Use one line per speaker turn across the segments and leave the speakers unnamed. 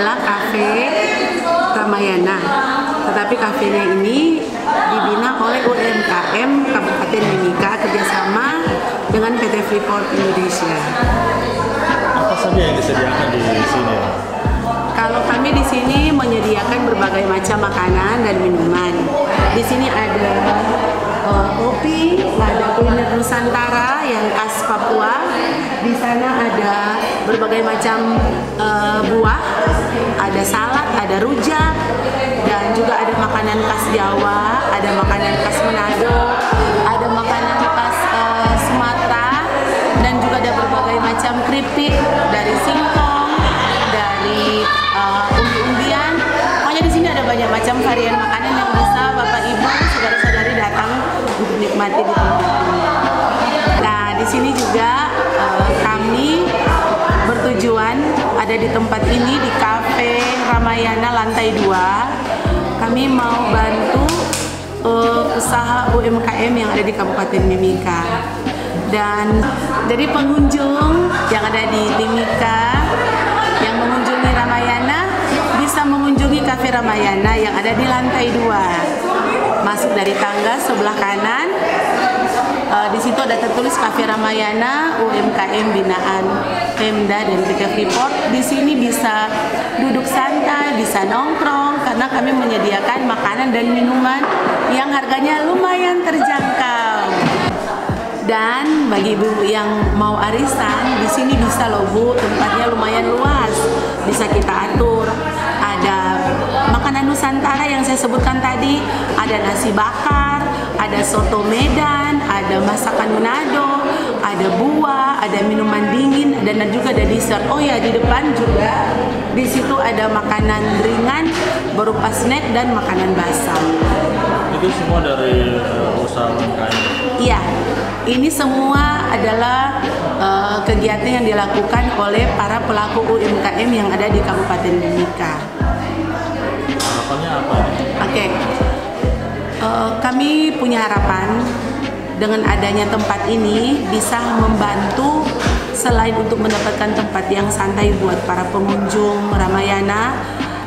adalah kafe Ramayana. Tetapi kafenya ini dibina oleh UMKM Kabupaten Mimika kerjasama dengan PT Freeport Indonesia.
Apa saja yang disediakan di sini?
Kalau kami di sini menyediakan berbagai macam makanan dan minuman. Di sini ada uh, kopi, ada kuliner Nusantara yang khas Papua. Di sana ada berbagai macam uh, buah, ada salad, ada rujak, dan juga ada makanan khas Jawa, ada makanan khas Manado, juga uh, kami bertujuan ada di tempat ini di Cafe Ramayana lantai 2. Kami mau bantu uh, usaha UMKM yang ada di Kabupaten Mimika. Dan dari pengunjung yang ada di Timika yang mengunjungi Ramayana bisa mengunjungi Cafe Ramayana yang ada di lantai 2. Masuk dari tangga sebelah kanan. Uh, di situ ada tertulis Cafe Ramayana UMKM binaan Pemda dan PT Freeport. Di sini bisa duduk santai, bisa nongkrong karena kami menyediakan makanan dan minuman yang harganya lumayan terjangkau. Dan bagi ibu yang mau arisan, di sini bisa loh bu, tempatnya lumayan luas, bisa kita atur. Ada makanan Nusantara yang saya sebutkan tadi, ada nasi bakar, ada soto Medan, ada masakan Manado, ada buah, ada minuman dingin, dan juga ada dessert. Oh ya di depan juga di situ ada makanan ringan berupa snack dan makanan basah.
Itu semua dari uh, usaha UMKM.
Iya, ini semua adalah uh, kegiatan yang dilakukan oleh para pelaku UMKM yang ada di Kabupaten Mimika.
Harapannya apa?
Oke, Uh, kami punya harapan dengan adanya tempat ini bisa membantu selain untuk mendapatkan tempat yang santai buat para pengunjung Ramayana,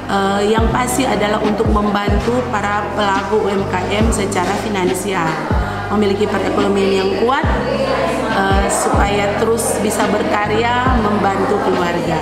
uh, yang pasti adalah untuk membantu para pelaku UMKM secara finansial memiliki perekonomian yang kuat uh, supaya terus bisa berkarya membantu keluarga.